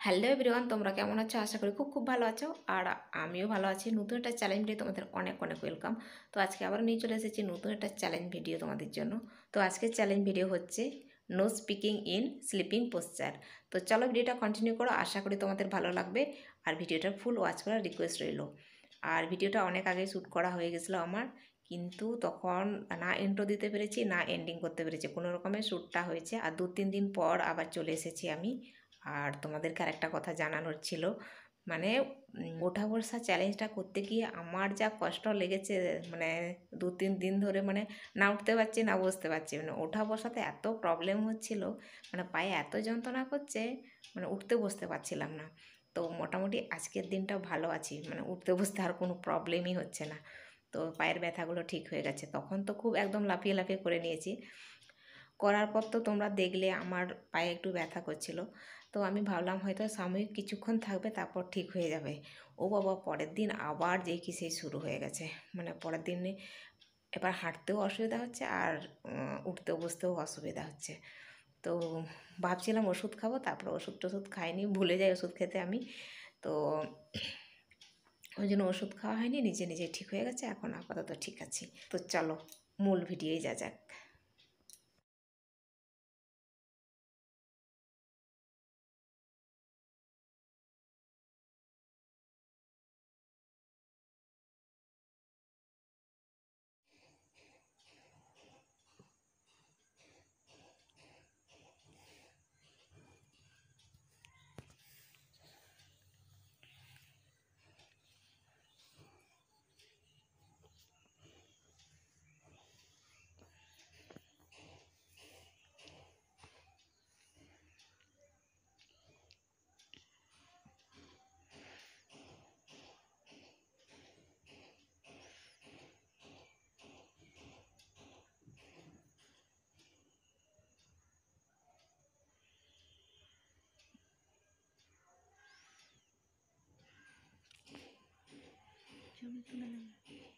Hello everyone তোমরা কেমন আছো? আশা করি খুব খুব ভালো আছো। আর আমিও ভালো আছি। নতুন একটা চ্যালেঞ্জ ভিডিও তোমাদের অনেক অনেক ওয়েলকাম তো আজকে আবার নিয়ে চলে এসেছি নতুন একটা চ্যালেঞ্জ ভিডিও তোমাদের জন্য। তো আজকের চ্যালেঞ্জ ভিডিও হচ্ছে no speaking in sleeping posture তো চলো ভিডিওটা কন্টিনিউ করো। আশা করি তোমাদের ভালো লাগবে। আর ভিডিওটা ফুল ওয়াচ করার রিকোয়েস্ট রইল। আর ভিডিওটা অনেক আগে শ্যুট করা হয়ে গেছিল আমার। কিন্তু তখন না ইন্ট্রো দিতে পেরেছি, না এন্ডিং করতে পেরেছি। কোনো রকমের শ্যুটটা হয়েছে। আর দু তিন দিন পর আবার চলে এসেছি আমি। আর তোমাদেরকে আরেকটা কথা জানানোর ছিল। মানে ওঠা বসা চ্যালেঞ্জটা করতে গিয়ে আমার যা কষ্ট লেগেছে মানে দু তিন দিন ধরে মানে না উঠতে পারছি, না বসতে পারছি। মানে ওঠা বসাতে এত প্রবলেম হচ্ছিল মানে পায়ে এত যন্ত্রণা করছে মানে উঠতে বসতে পারছিলাম না। তো মোটামুটি আজকের দিনটা ভালো আছি মানে উঠতে বসতে আর কোনো প্রবলেমই হচ্ছে না। তো পায়ের ব্যথাগুলো ঠিক হয়ে গেছে। তখন তো খুব একদম লাফিয়ে লাফিয়ে করে নিয়েছি। করার পর তো তোমরা দেখলে আমার পায়ে একটু ব্যথা করছিল। তো আমি ভাবলাম হয়তো সাময়িক কিছুক্ষণ থাকবে, তারপর ঠিক হয়ে যাবে। ও বাবা, পরের দিন আবার যেই কি সেই শুরু হয়ে গেছে। মানে পরের দিনে এবার হাঁটতেও অসুবিধা হচ্ছে আর উঠতেও বসতেও অসুবিধা হচ্ছে। তো ভাবছিলাম ওষুধ খাব, তারপর ওষুধ টষুধ খাইনি, ভুলে যাই ওষুধ খেতে আমি। তো ওই জন্য ওষুধ খাওয়া হয়নি, নিজে নিজে ঠিক হয়ে গেছে, এখন আপাতত ঠিক আছি। তো চলো, মূল ভিডিওই যা যাক। 行了行了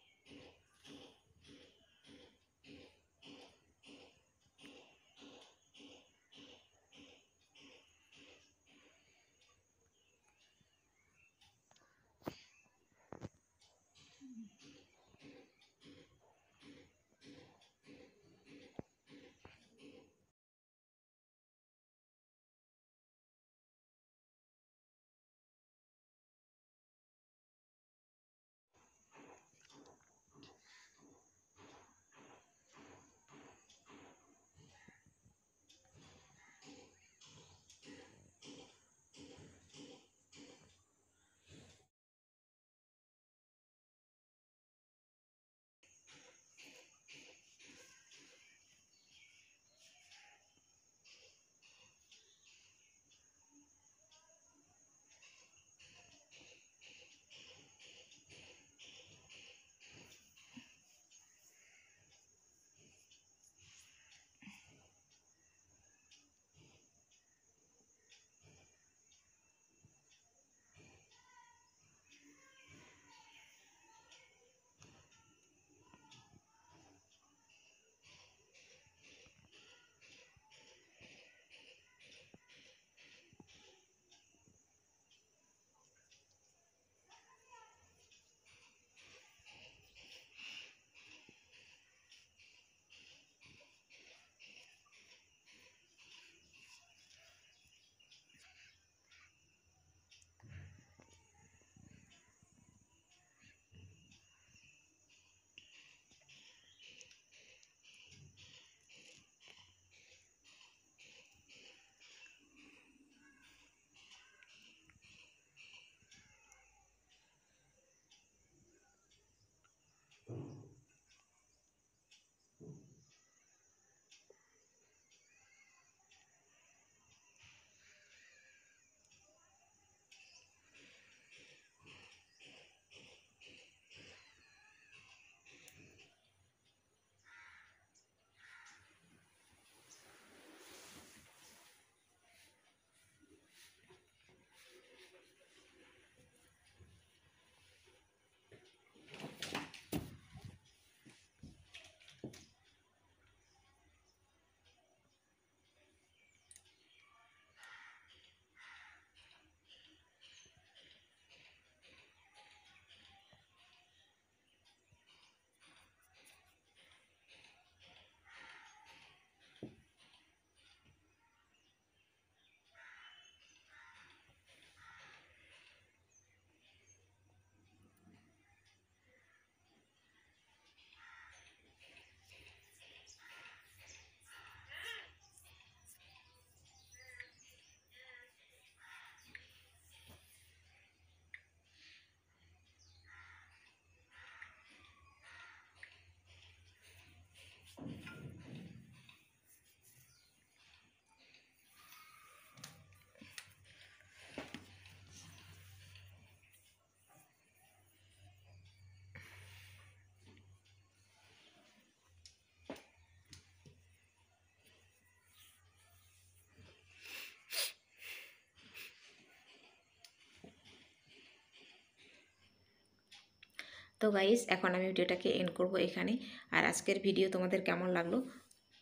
তো গাইস এখন আমি ভিডিওটাকে এন্ড করব এখানে আর আজকের ভিডিও তোমাদের কেমন লাগল?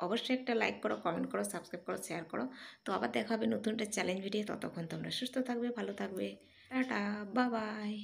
অবশ্যই একটা লাইক করো কমেন্ট করো সাবস্ক্রাইব করো শেয়ার করো। তো আবার দেখা হবে নতুন একটা চ্যালেঞ্জ ভিডিও ততক্ষণ তোমরা সুস্থ থাকবে, ভালো থাকবে। টাটা বা বাই